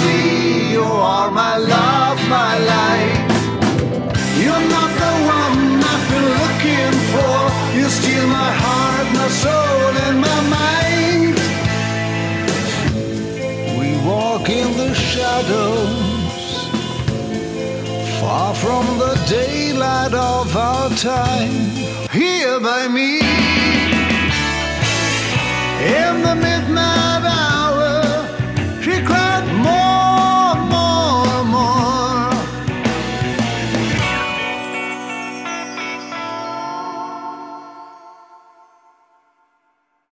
see. You are my love, my light. You're not the one I've been looking for. You steal my heart, my soul, and my mind. We walk in the shadows, far from the daylight of our time. Here by me, in the midnight hour, she cries.